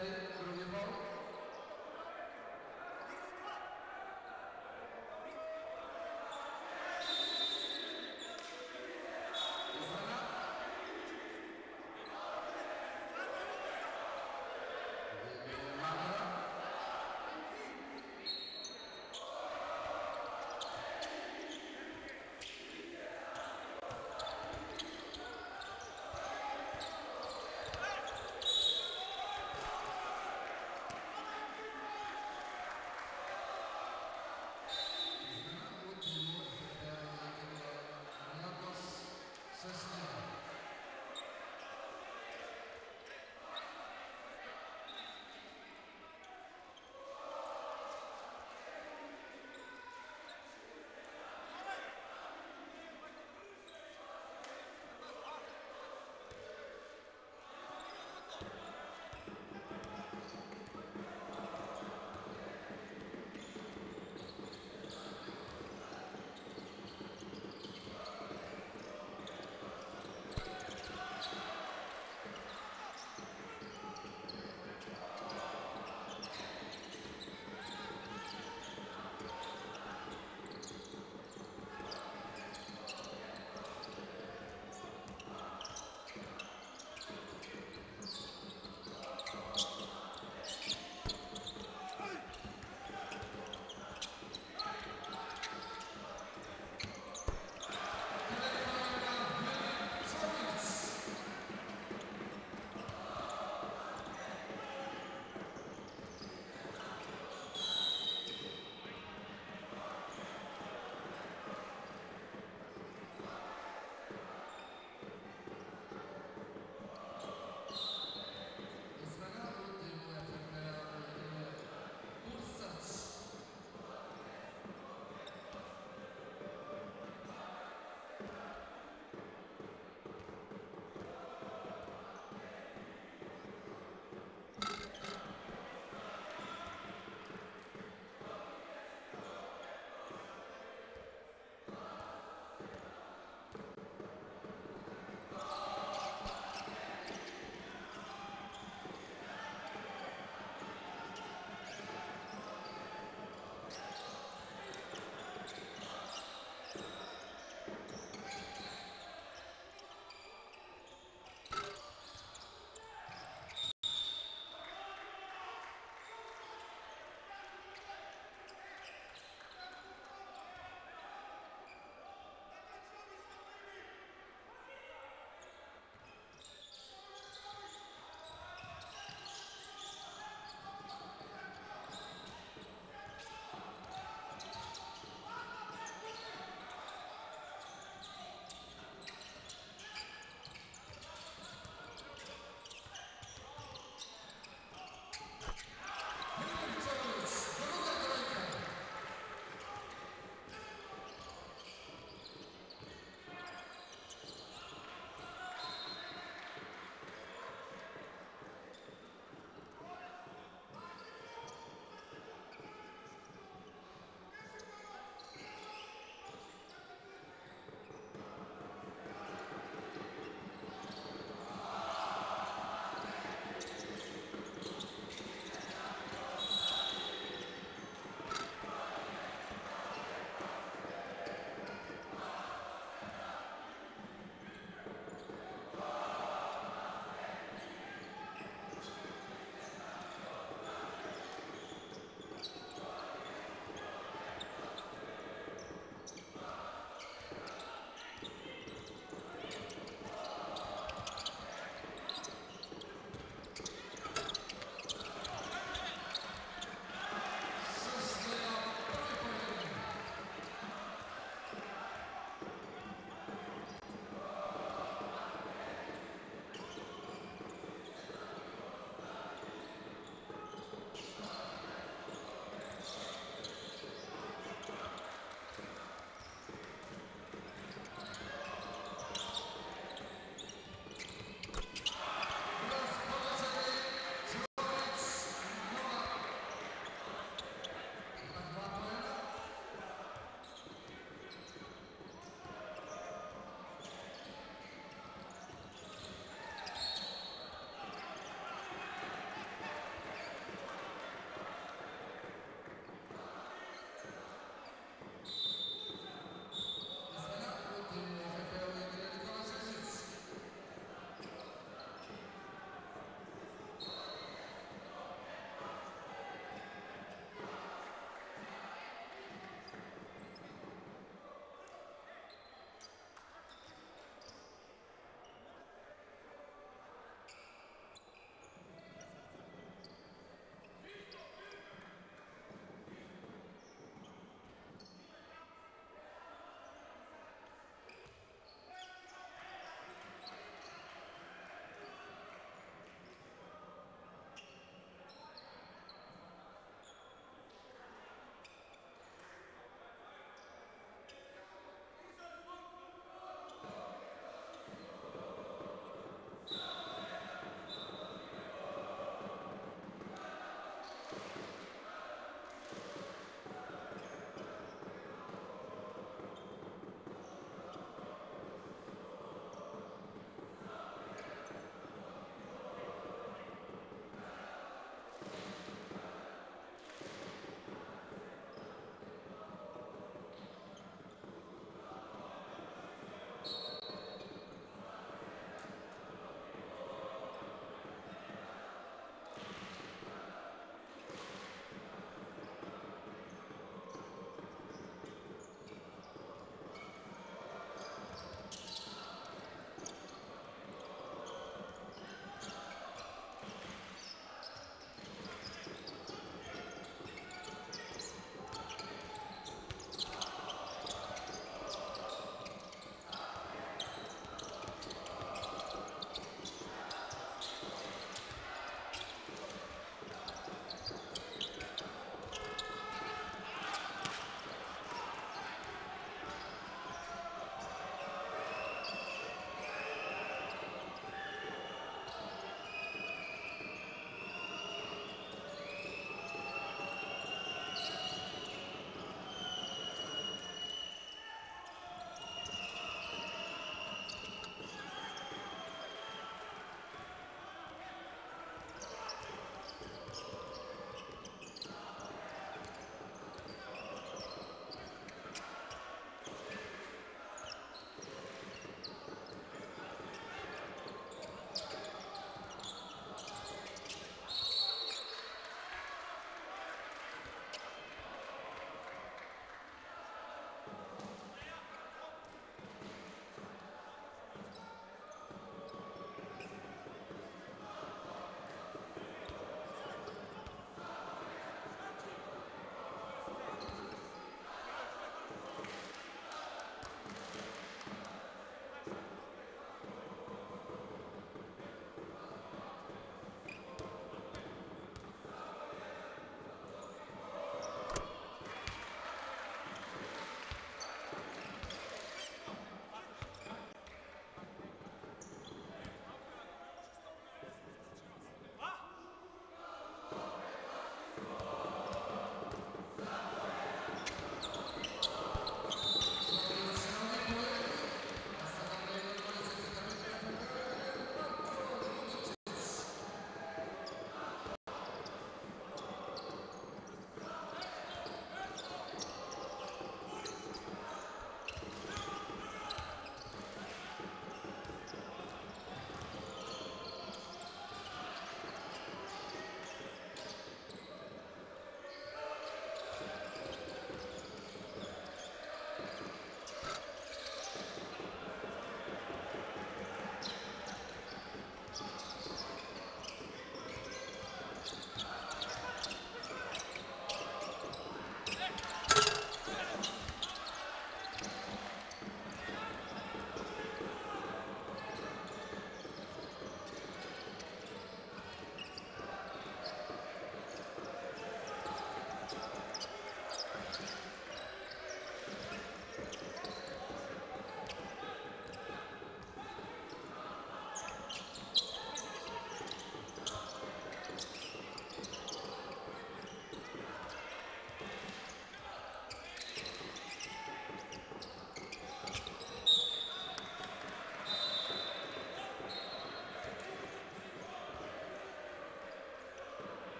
പേര് ഒരു വിഭവം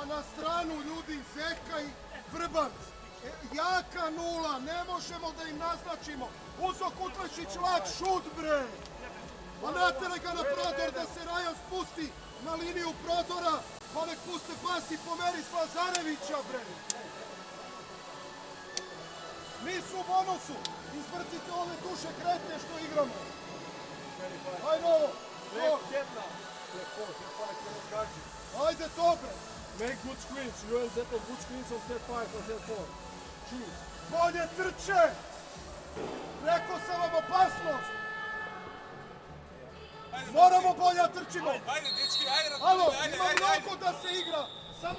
a na stranu ljudi Zeka i e, Jaka nula, ne možemo da im naznačimo. Uzo Kutlešić, lak šut bre! Pa natele ga na prodor da se Rajan spusti na liniju prodora, pa nek puste pas i pomeri Slazarevića bre! Mi su u bonusu, izvrtite ove duše kretne što igramo. Ajde ovo! Ajde dobro. Make good screens. You will set of good screens on set 5 or set 4. Choose. Bolje trče! Rekao sam vam opasnost! Moramo bolje trčimo! Ajde, dečki, ajde, ajde, ajde, ajde, ajde, ajde, ajde, da se igra! Samo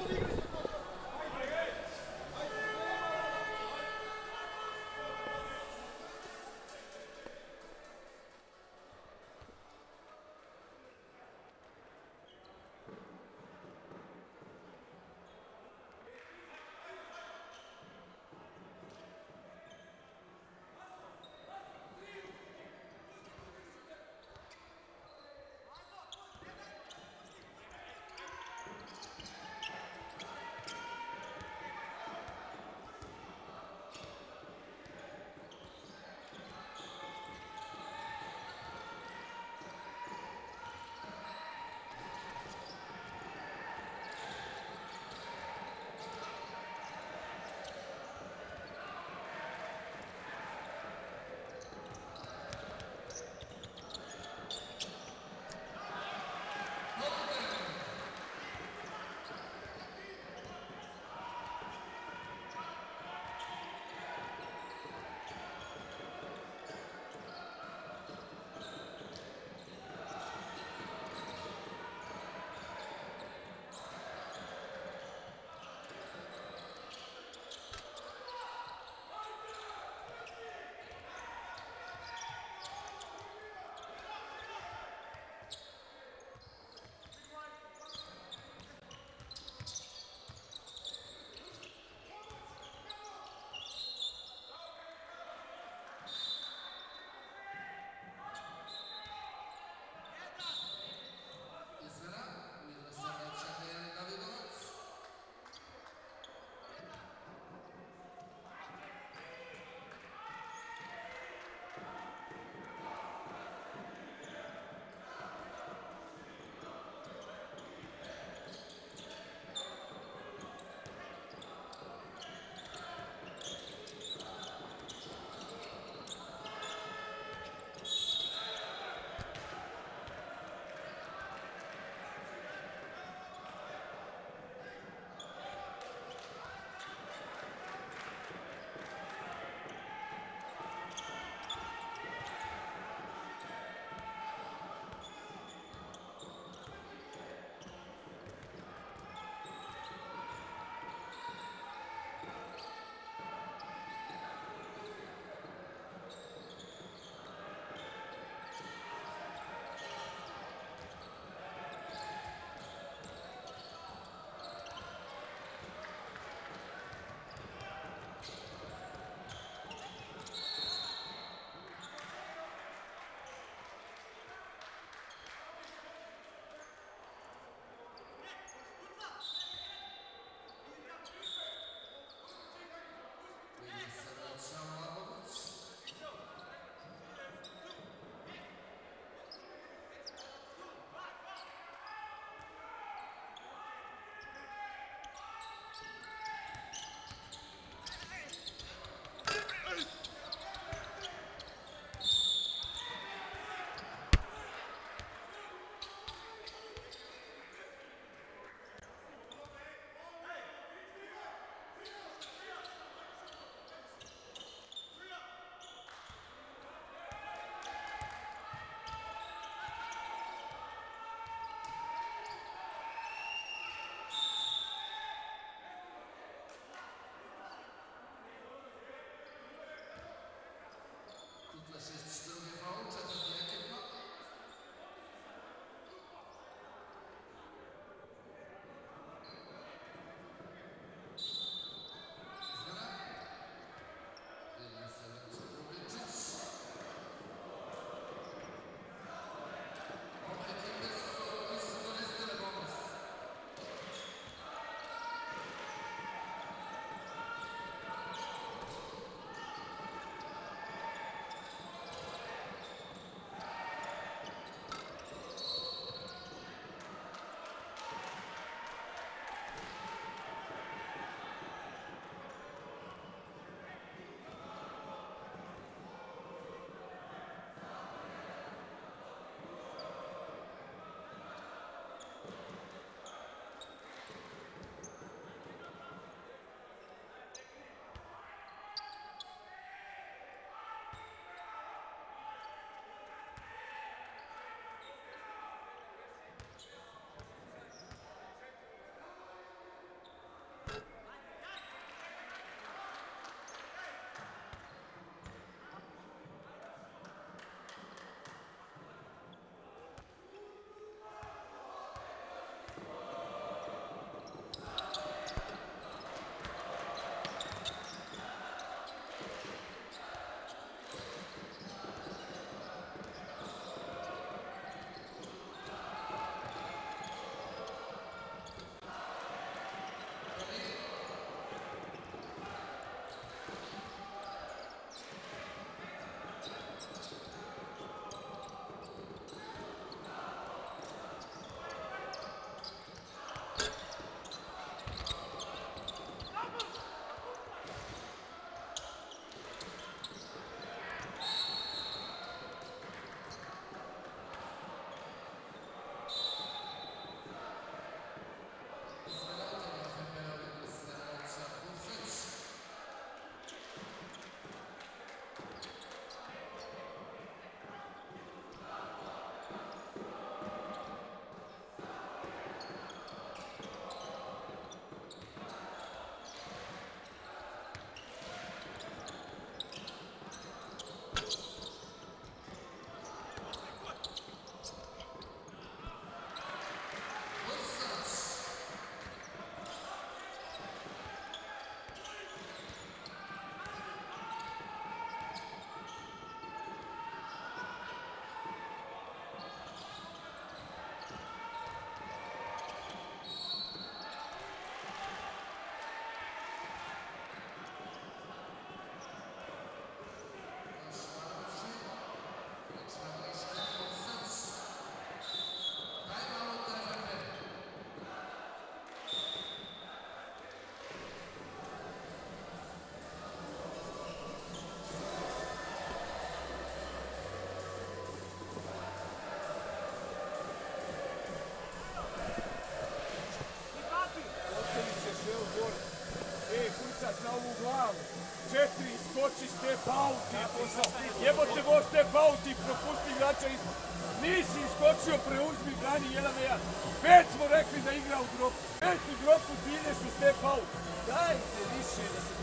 igrača ispod. Nisi iskočio, preuzmi, brani jedan na jedan. Pet smo rekli da igra u dropu. Pet u dropu, ti ideš u step out. Dajte više da se.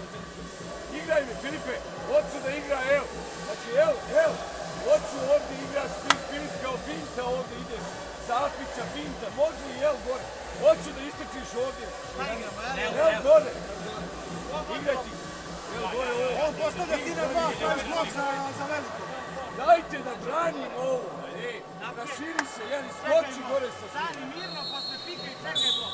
Igraj me, Filipe, hoću da igra, evo. Znači, evo, evo. Hoću ovdje igraš spin, spin, kao finta ovdje ideš. Sapića, finta, može i evo gore. Hoću da istrčiš ovdje. Evo gore. Igraj ti. Evo gore, ovo. On postavlja ti na dva, praviš blok za, Dajte da branim ovo. Ej, raširi se, jedan iskoči gore sa svim. Stani mirno pa se pikaj, čekaj blok.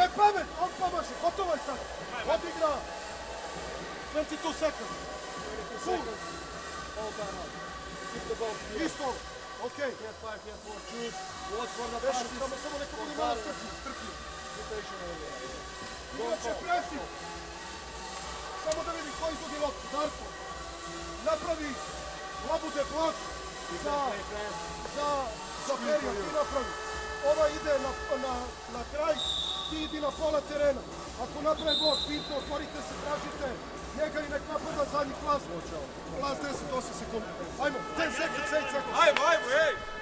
Nije pamet, on pomaže, gotovo je sad. Odigra. 22 seconds. Full. Isto. Okej. Veši, samo, samo neko bude malo strpljiv, strpljiv. Inače presi. Samo da vidim koji izvodi loptu. Darko. Napravi labude blok za, za, za period. Ti napravi. Ova ide na, na, na kraj, ti idi na pola terena. Ako napravi blok, bitno, otvorite se, tražite njega i nek napada zadnji klas. Klas 10, 8 sekundi. Ajmo, 10 seconds, 8 seconds. Ajmo, ajmo, ej!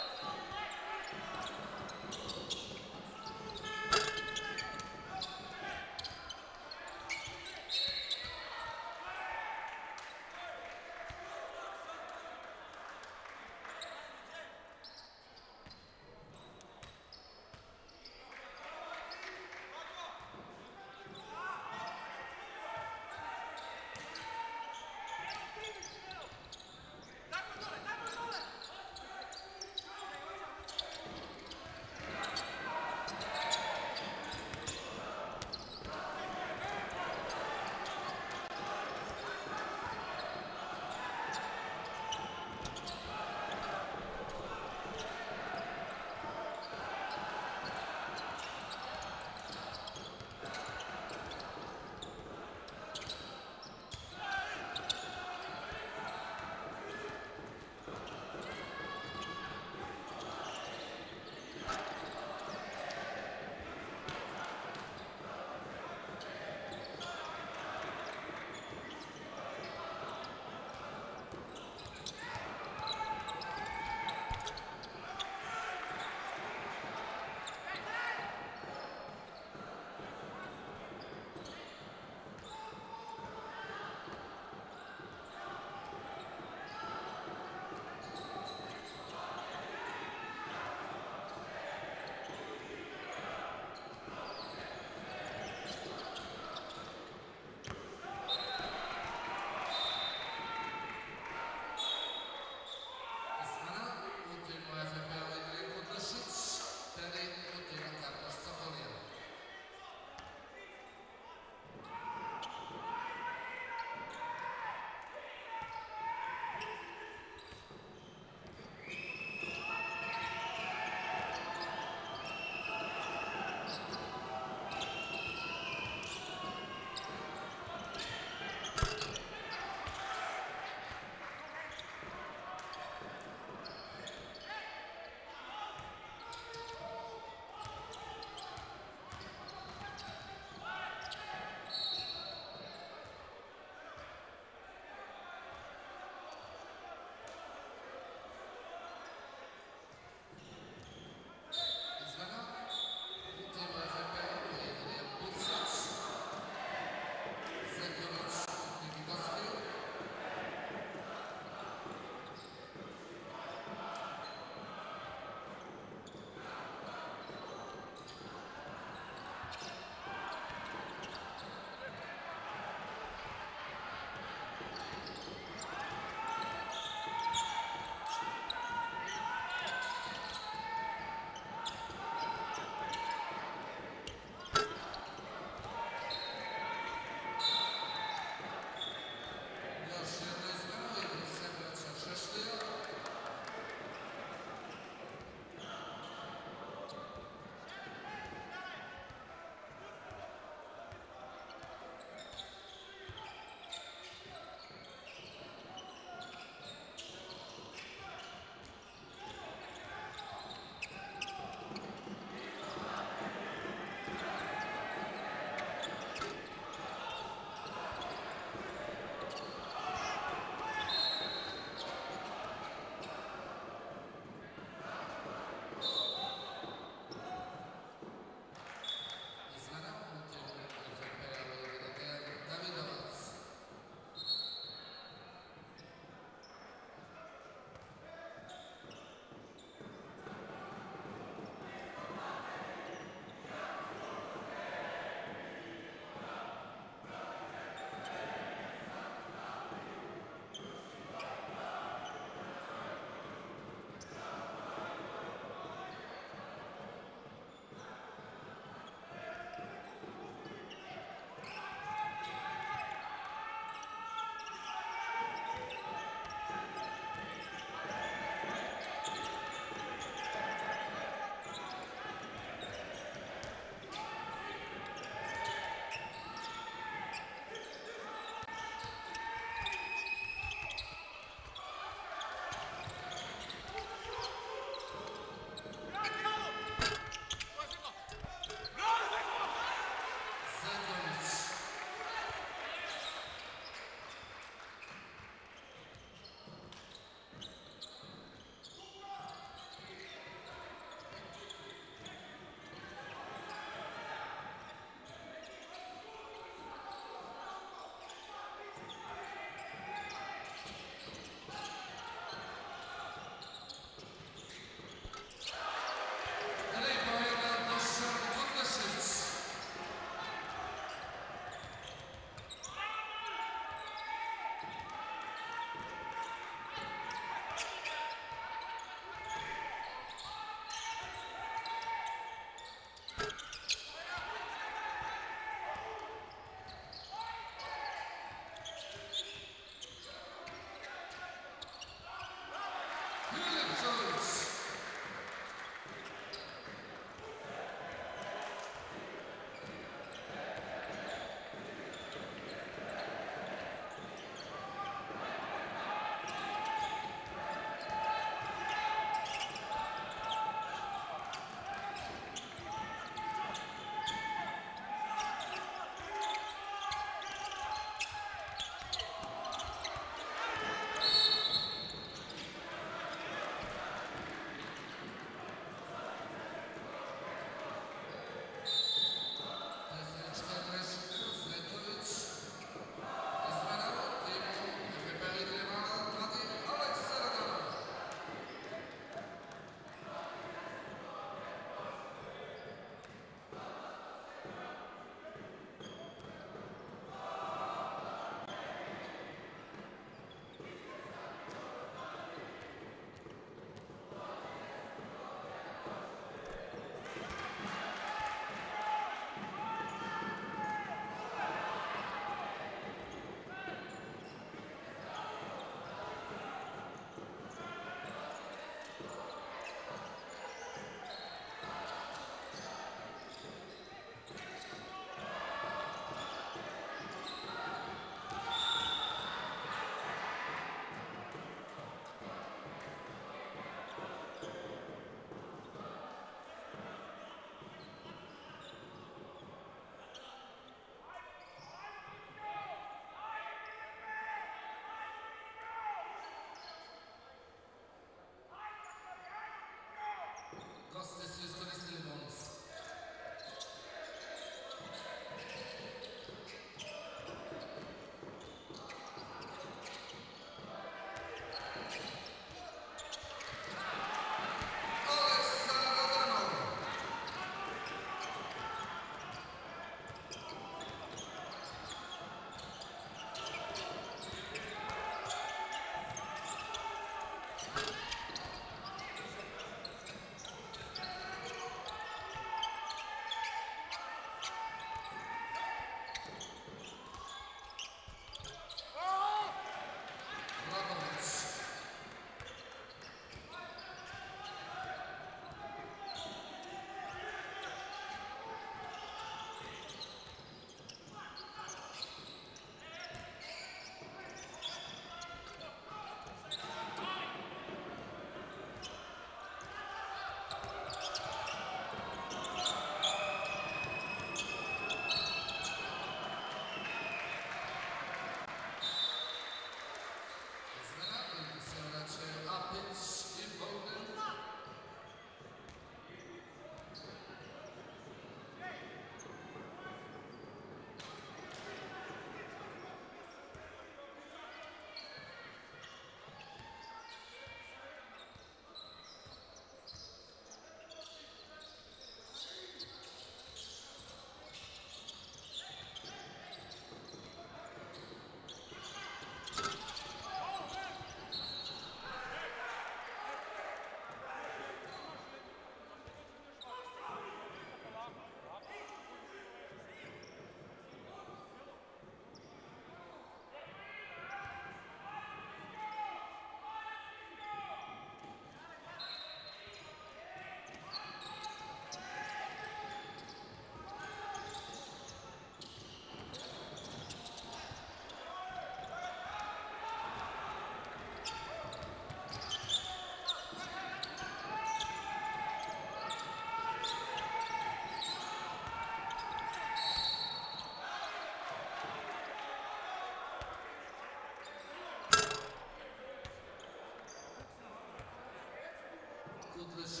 outras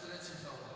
transição.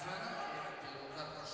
Venezuela, el lugar por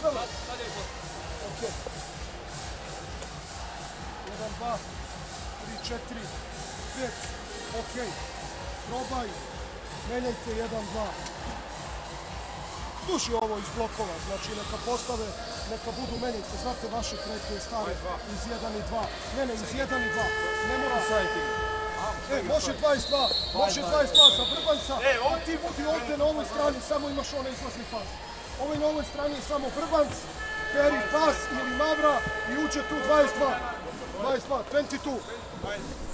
Celo. Sad je gol. Ok. Jedan, dva, tri, četiri, pet. Ok. Probaj. Menjajte jedan, dva. Duši ovo iz blokova, znači neka postave, neka budu menjajte. Znate vaše kretnje stare iz 1 i 2. Ne, ne, iz 1 i 2. Ne mora Sajti. E, može 22, može 22 za Vrbanca, a ti budi ovdje na ovoj strani, samo imaš onaj izlazni pas. Ovaj na ovoj strani samo Vrbanc, Peri pas ili Mavra i uđe tu 22. 22, 22.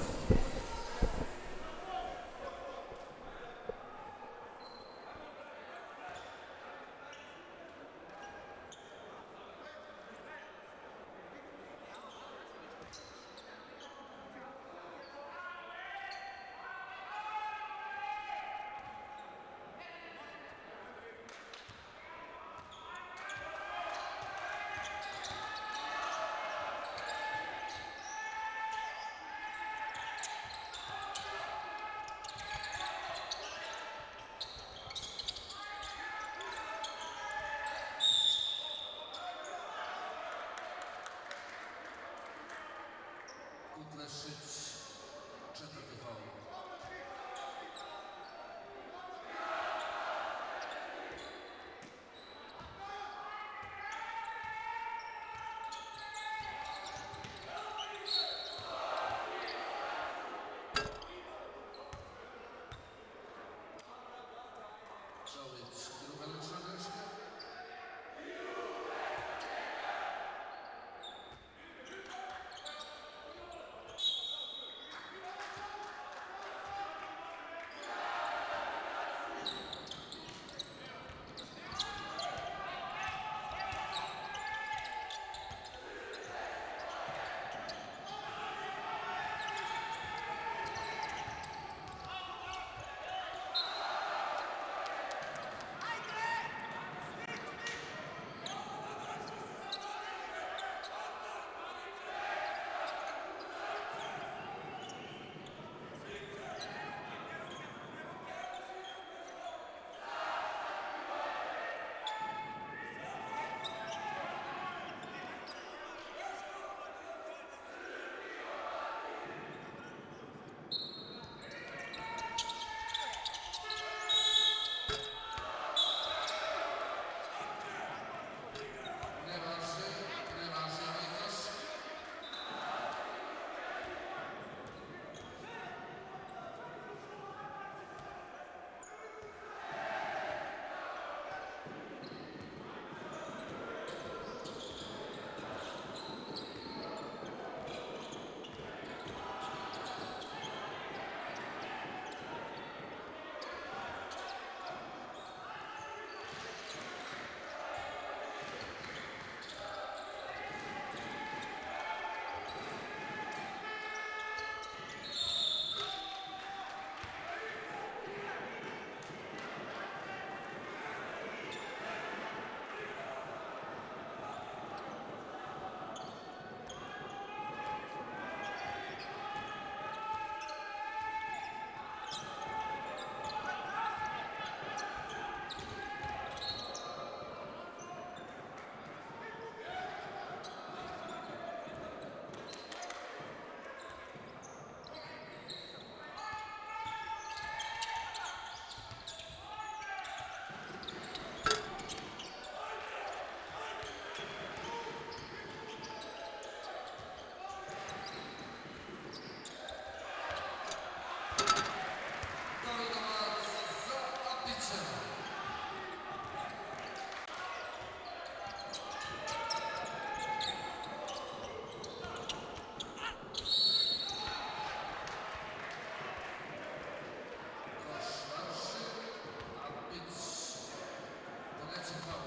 Madison ועדת חוקה.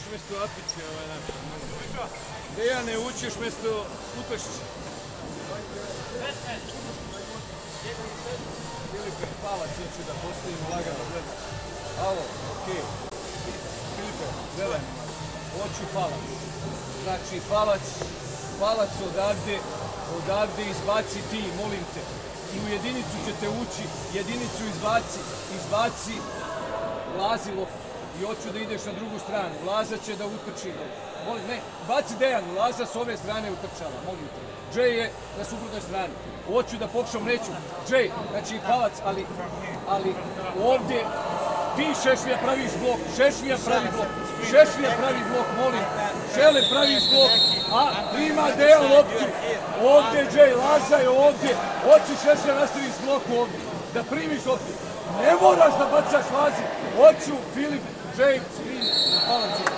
Učiš mjesto Apića, ovaj naš. Dejane, učiš mjesto Utošića. Filipe, palac hoću da postavim lagano, gledaj. Alo, okej. Filipe, zelen. Hoću palac. Znači, palac, palac odavde, odavde izbaci ti, molim te. I u jedinicu ćete ući, jedinicu izbaci, izbaci Lazi loptu. I hoću da ideš na drugu stranu. Laza će da utrči. Molim, ne, baci Dejan, Laza s ove strane utrčava, molim te. Jay je na suprotnoj strani. Hoću da pokušam, neću. Jay, znači palac, ali, ali ovdje ti Šešlija praviš blok, Šešlija pravi blok, Šešlija pravi blok, molim. Šele praviš blok, a prima Dejan loptu. Ovdje Jay, Laza je ovdje. Hoću Šešlija nastaviš blok ovdje. Da primiš loptu. Ne moraš da bacaš Lazi. Hoću Filip, Jay, screen, palac.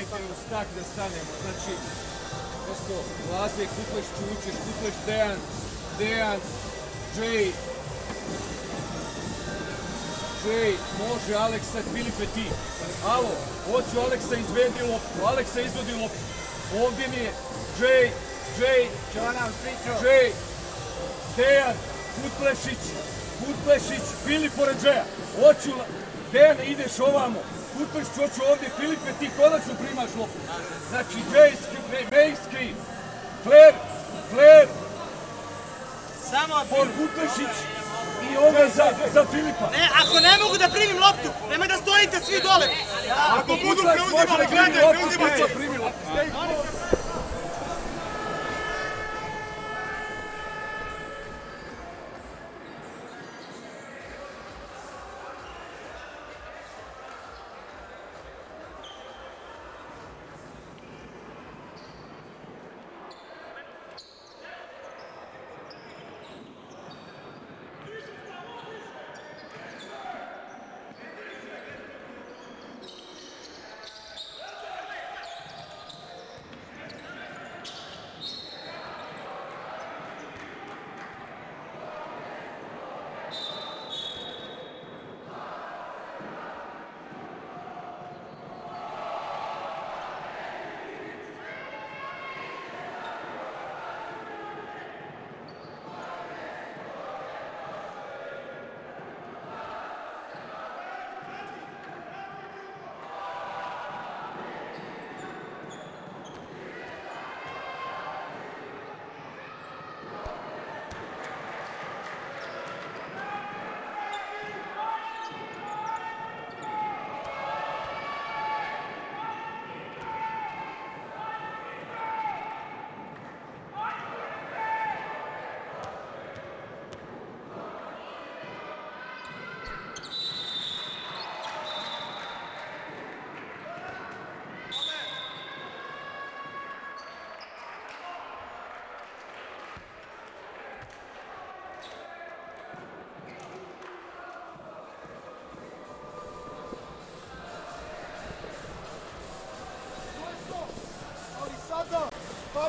Dajte u stak da stanemo. Znači, Mesto Laze, Kukleš Čučeš, Kukleš Dejan, Dejan, Jay, Jay, može Aleksa, Filipe ti. Alo, hoću Aleksa izvedi loptu, Aleksa izvodi loptu. Ovdje mi je Jay, Jay, Jay, Dejan, Kutlešić, Kutlešić, Filip pored Jaya. Hoću, Dejan ideš ovamo. Kutlešić, hoću ovdje, Filipe ti konačno primaš loptu. Znači Jay, skri- May screen, Flair, Flair, Samo i ovo za, za Filipa. Ne, ako ne mogu da primim loptu, nemoj da stojite svi dole. Ako budu preuzimali, gledaj, preuzimajte.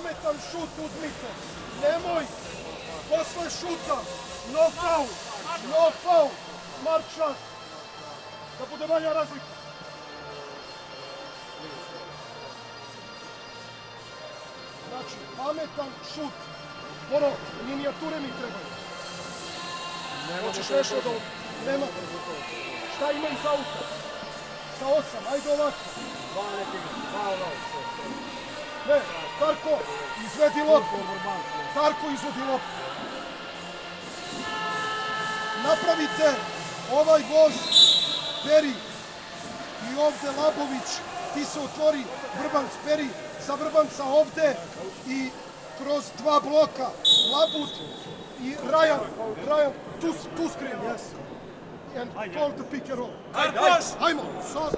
Pametan šut uzmite. Nemoj posle šuta. No foul. No foul. Smart shot. Da bude manja razlika. Znači, pametan šut. Ono, minijature mi trebaju. Hoćeš nešto ovog? Nema. Šta ima iz auta? Sa osam, ajde ovako. Ne, Darko, izvedi loptu. Darko, izvedi loptu. Napravite ovaj voz Peri i ovde Labović, ti se otvori Vrbanc Peri sa Vrbanca ovde i kroz dva bloka Labut i Rajan, Rajan, tu, tu screen, yes. And call the pick and roll. Ajmo, sada,